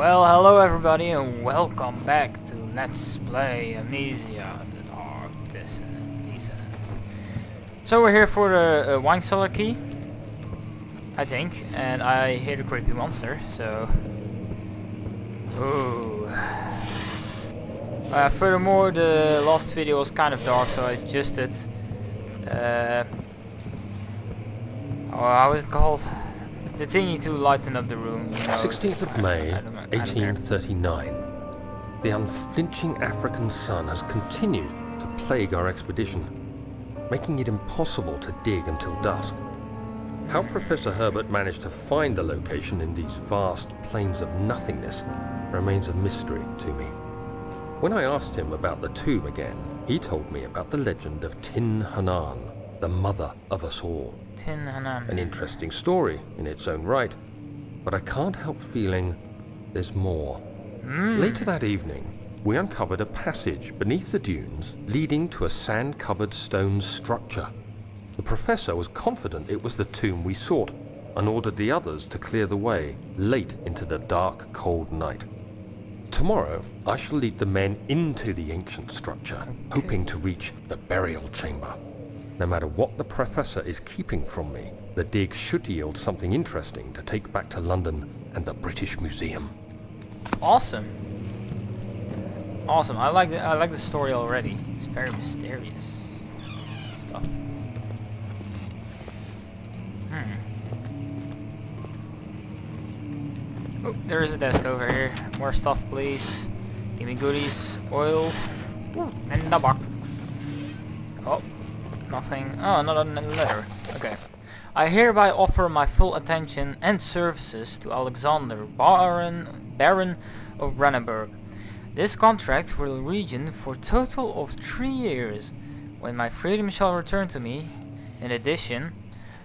Well, hello everybody and welcome back to Let's Play Amnesia, the Dark Descent. So we're here for the uh, wine cellar key, I think, and I hear the creepy monster, so... Ooh. Uh, furthermore, the last video was kind of dark, so I adjusted... Uh, oh, how is it called? The thingy to lighten up the room. You know, 16th of May, I- I don't I don't 1839. The unflinching African sun has continued to plague our expedition, making it impossible to dig until dusk. How Professor Herbert managed to find the location in these vast plains of nothingness remains a mystery to me. When I asked him about the tomb again, he told me about the legend of Tin Hinan, the mother of us all. An interesting story in its own right, but I can't help feeling there's more. Later that evening, we uncovered a passage beneath the dunes leading to a sand-covered stone structure. The professor was confident it was the tomb we sought and ordered the others to clear the way late into the dark, cold night. Tomorrow, I shall lead the men into the ancient structure, hoping to reach the burial chamber. No matter what the professor is keeping from me, the dig should yield something interesting to take back to London and the British Museum. Awesome. Awesome. I like the I like the story already. It's very mysterious stuff. Hmm. Oh, there is a desk over here. More stuff, please. Give me goodies. Oil. And the box. Oh, nothing. Oh, another n- letter. Okay. I hereby offer my full attention and services to Alexander, Baron, Baron of Brennenburg. This contract will region for total of three years, when my freedom shall return to me. In addition,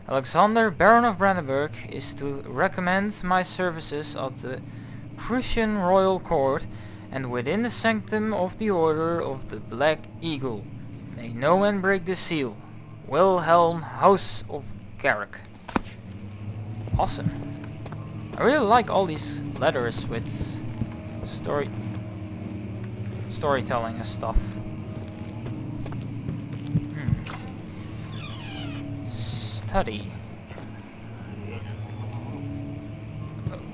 Alexander, Baron of Brennenburg, is to recommend my services at the Prussian Royal Court and within the sanctum of the Order of the Black Eagle. May no one break the seal. Wilhelm House of Garrick. Awesome. I really like all these letters with story storytelling and stuff. Hmm. Study.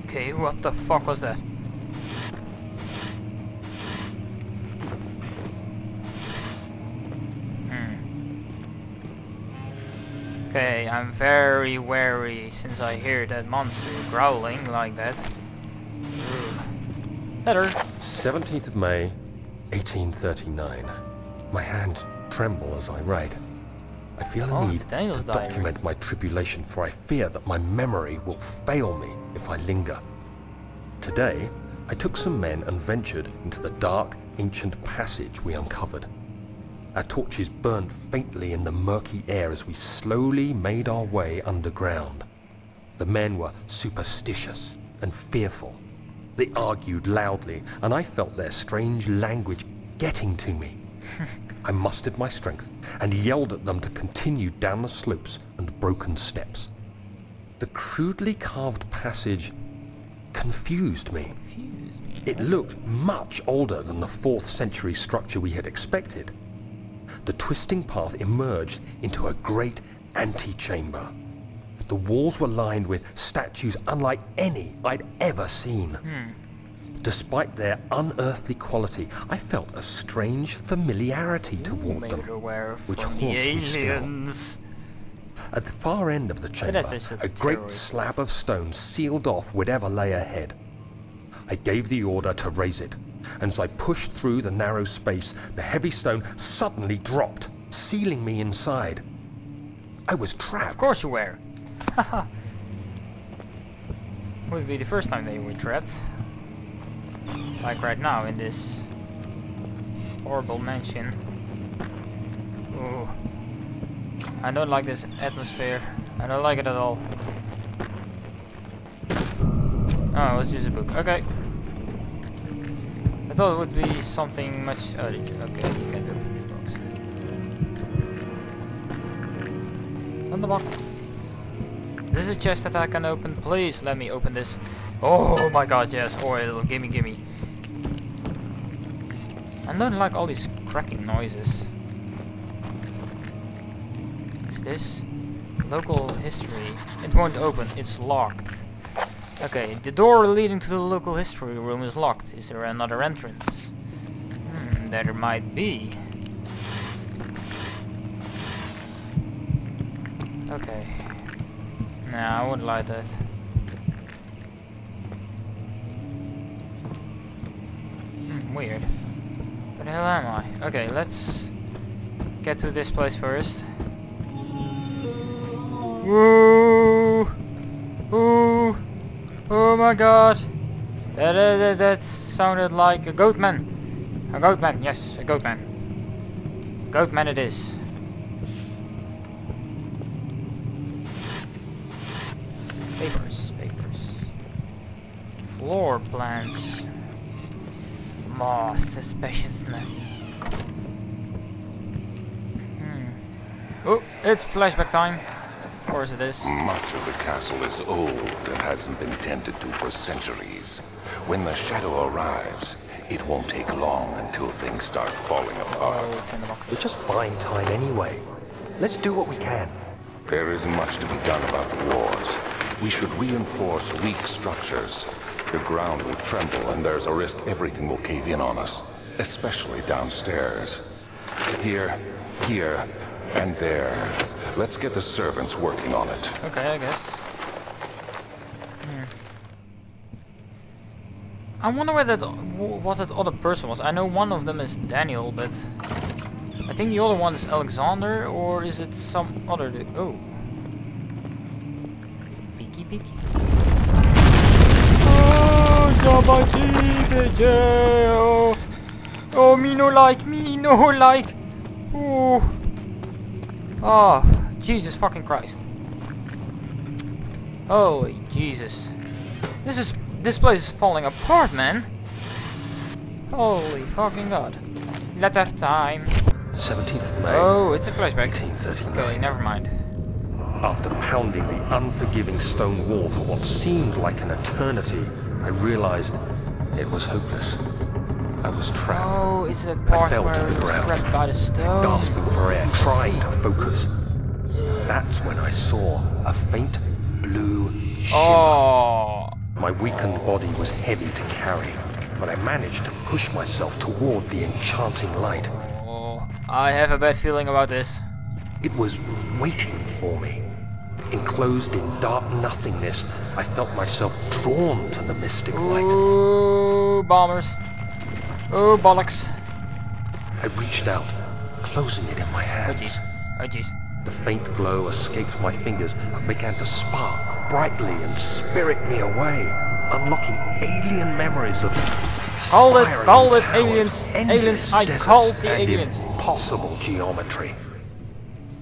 Okay, what the fuck was that? Hmm. Okay, I'm very wary since I hear that monster growling like that. Ugh. Better. 17th of May, 1839. My hands tremble as I write. I feel a Oh, need it's Daniel's to diary. document my tribulation, for I fear that my memory will fail me if I linger. Today, I took some men and ventured into the dark, ancient passage we uncovered. Our torches burned faintly in the murky air as we slowly made our way underground. The men were superstitious and fearful. They argued loudly, and I felt their strange language getting to me. I mustered my strength and yelled at them to continue down the slopes and broken steps. The crudely carved passage confused me. It looked much older than the 4th century structure we had expected. The twisting path emerged into a great antechamber. The walls were lined with statues unlike any I'd ever seen. Despite their unearthly quality, I felt a strange familiarity toward Made them, which haunts the me still. At the far end of the chamber, a a great slab of stone sealed off whatever lay ahead. I gave the order to raise it, and as I pushed through the narrow space, the heavy stone suddenly dropped, sealing me inside. I was trapped. Of course you were. Would be the first time they were trapped. Like right now in this horrible mansion. Ooh. I don't like this atmosphere. I don't like it at all. Oh, let's use a book. Okay. I thought it would be something much... Oh, okay, you can do books. On the box. This is a chest that I can open. Please let me open this. Oh my god, yes, oil, gimme gimme. I don't like all these cracking noises. Is this? Local history. It won't open, it's locked. Okay, the door leading to the local history room is locked. Is there another entrance? Hmm, there might be. Okay. Nah, I wouldn't like that. Hmm, weird. Where the hell am I? Okay, let's get to this place first. Oh my god! That, that, that, that sounded like a goat man. A goat man, yes, a goat man. Goat man it is. Papers, papers. Floor plans. More suspiciousness. Hmm. Oh, it's flashback time. Of course it is. Much of the castle is old and hasn't been tended to for centuries. When the shadow arrives, it won't take long until things start falling apart. Turn the box. We're just buying time anyway. Let's do what we can. There isn't much to be done about the wars. We should reinforce weak structures. The ground will tremble and there's a risk everything will cave in on us, especially downstairs. Here, here, and there. Let's get the servants working on it. Okay, I guess. Hmm. I wonder where that what that other person was. I know one of them is Daniel, but I think the other one is Alexander, or is it some other dude? Oh, peeky peeky. Oh, somebody, yeah. Oh, oh, me no like, me no like. Oh, oh, Jesus fucking Christ. Holy Jesus. This is this place is falling apart, man. Holy fucking god. Letter time. 17th May, Oh, it's a flashback. 1839. Okay, never mind. After pounding the unforgiving stone wall for what seemed like an eternity, I realized it was hopeless. I was trapped, Oh, it's that part fell where to the it ground, trapped by the stone. gasping for air, I trying to focus. That's when I saw a faint blue shimmer. Oh, My weakened body was heavy to carry, but I managed to push myself toward the enchanting light. oh, I have a bad feeling about this. It was waiting for me. Enclosed in dark nothingness, I felt myself drawn to the mystic light. Ooh, bombers. Oh, bollocks. I reached out, closing it in my Oh, hands. jeez. Oh, jeez. The faint glow escaped my fingers and began to spark brightly and spirit me away, unlocking alien memories of spiraling call it towers, aliens, aliens, I called the and aliens. impossible geometry.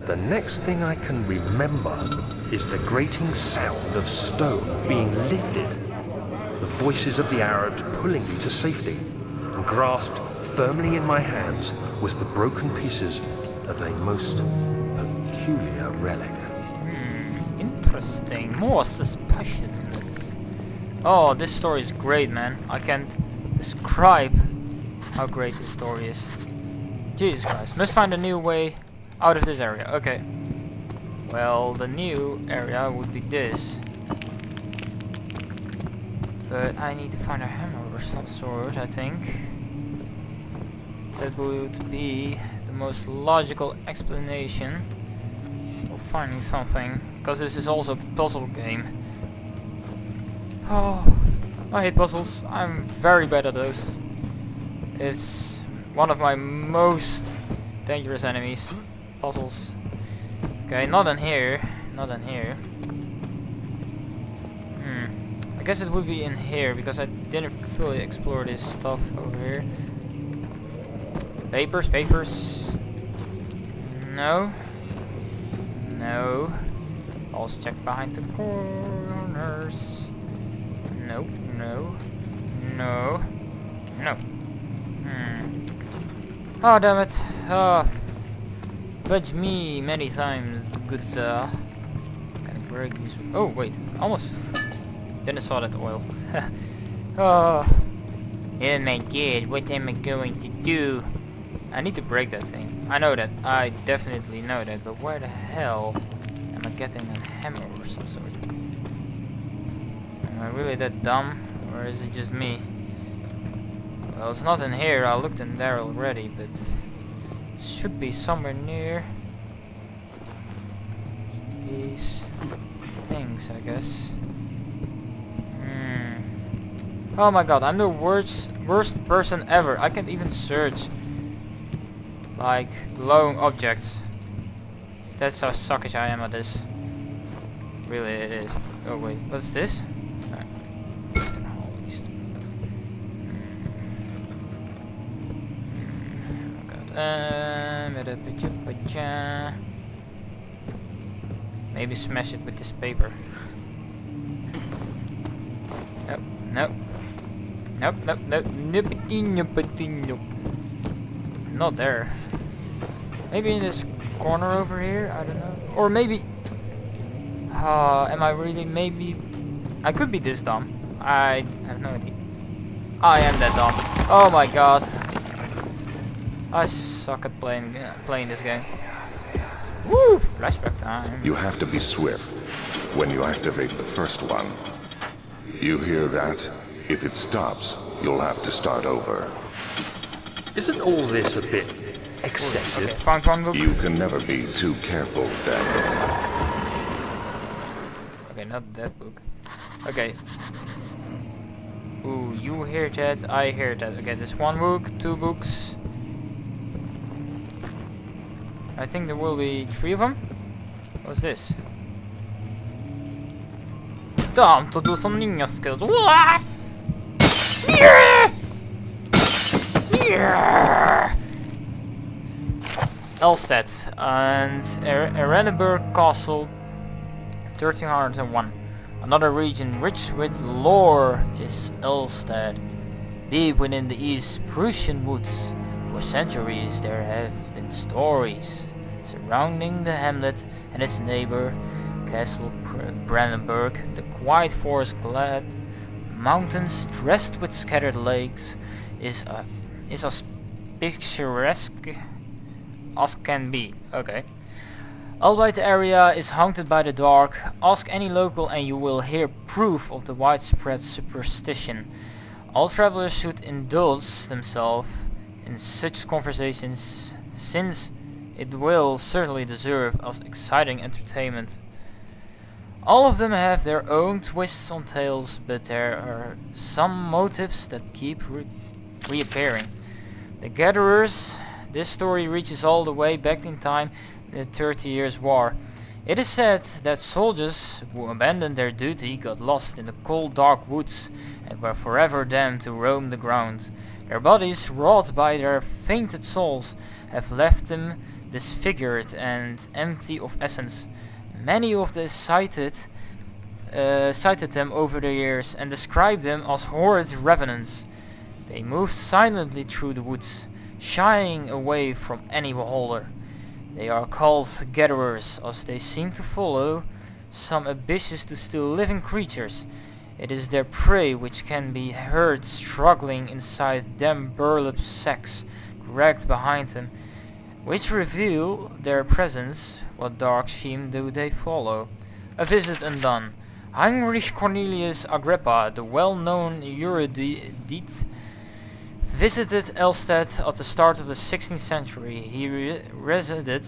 The next thing I can remember is the grating sound of stone being lifted, the voices of the Arabs pulling me to safety, and grasped firmly in my hands was the broken pieces of a most peculiar relic. Hmm, interesting. More suspiciousness. Oh, this story is great, man. I can't describe how great this story is. Jesus Christ. Must find a new way out of this area. Okay. Well, the new area would be this. But I need to find a hammer or some sort, I think. That would be the most logical explanation of finding something. Because this is also a puzzle game. Oh, I hate puzzles. I'm very bad at those. It's one of my most dangerous enemies. Puzzles. Okay, not in here. Not in here. Hmm. I guess it would be in here because I didn't fully explore this stuff over here. Papers, papers. No. No. Also check behind the corners. No, no, no, no. Hmm. Oh damn it. Oh. Fudge me many times, good sir. Can break these. Oh wait, almost didn't saw that oil. oh. Oh my god, what am I going to do? I need to break that thing. I know that. I definitely know that. But where the hell am I getting a hammer or some sort? Am I really that dumb? Or is it just me? Well, it's not in here. I looked in there already, but it should be somewhere near these things, I guess. Hmm. Oh my god, I'm the worst worst person ever. I can't even search like glowing objects. That's how suckish I am at this. Really it is. Oh wait, what's this? Mm. Uh, Maybe smash it with this paper. Nope, nope. Nope, nope, nope, nope, nope, nope. Not there. Maybe in this corner over here? I don't know. Or maybe... Uh, am I really maybe... I could be this dumb. I have no idea. I am that dumb. Oh my god. I suck at playing uh, playing this game. Woo! Flashback time. You have to be swift when you activate the first one. You hear that? If it stops, you'll have to start over. Isn't all this a bit excessive? Okay, found one book. You can never be too careful, Daniel. Okay, not that book. Okay. Ooh, you hear that, I hear that. Okay, there's one book, two books. I think there will be three of them. What's this? Time to do some ninja skills. What? Yeah! Altstadt and er Castle 1301. Another region rich with lore is Altstadt. Deep within the East Prussian woods, for centuries there have been stories surrounding the hamlet and its neighbor, Castle Brennenburg, the quiet forest-clad mountains dressed with scattered lakes is a, is as picturesque as can be. Okay. Albeit the area is haunted by the dark, ask any local and you will hear proof of the widespread superstition. All travelers should indulge themselves in such conversations since it will certainly deserve as exciting entertainment. All of them have their own twists on tales, but there are some motives that keep re reappearing. The Gatherers, this story reaches all the way back in time the Thirty Years' War. It is said that soldiers who abandoned their duty got lost in the cold dark woods and were forever damned to roam the ground. Their bodies, wrought by their fainted souls, have left them disfigured and empty of essence. Many of the cited uh, cited them over the years and described them as horrid revenants. They moved silently through the woods, shying away from any beholder. They are called gatherers as they seem to follow some ambitious to steal living creatures. It is their prey which can be heard struggling inside them burlap sacks dragged behind them which reveal their presence. What dark scheme do they follow? A visit undone. Heinrich Cornelius Agrippa, the well-known erudite, visited Altstadt at the start of the 16th century. He re resided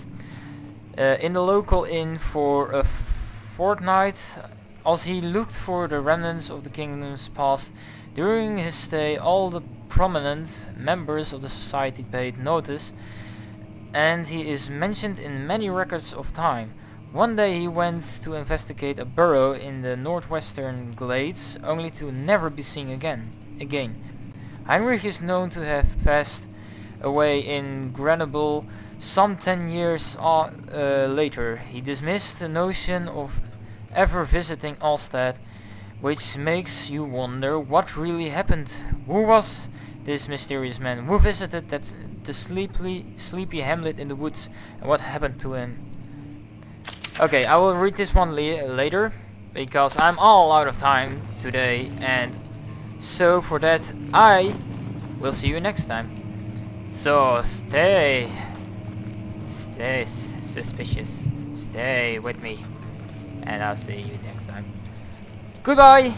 uh, in the local inn for a fortnight as he looked for the remnants of the kingdom's past. During his stay, all the prominent members of the society paid notice and he is mentioned in many records of time. One day he went to investigate a burrow in the northwestern glades, only to never be seen again. Again, Heinrich is known to have passed away in Grenoble some ten years uh, uh, later. He dismissed the notion of ever visiting Altstadt, which makes you wonder what really happened. Who was this mysterious man who visited that the sleepy, sleepy hamlet in the woods and what happened to him. Okay, I will read this one later because I'm all out of time today and So for that, I will see you next time. So stay, stay suspicious, stay with me, and I'll see you next time. Goodbye!